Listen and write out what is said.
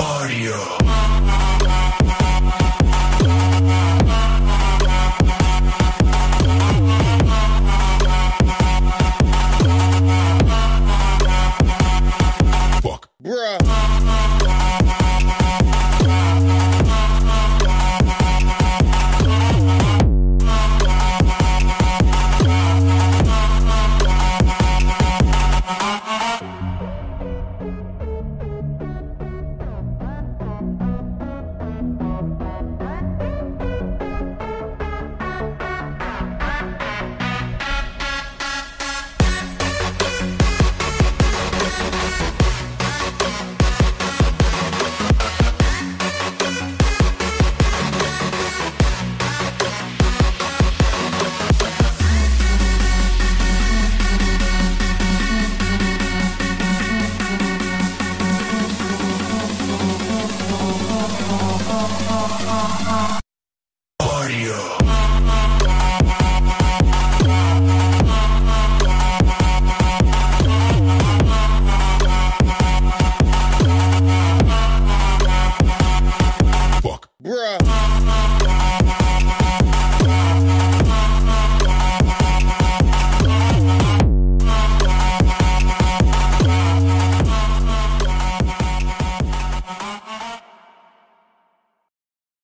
Audio. Fuck, Bruh.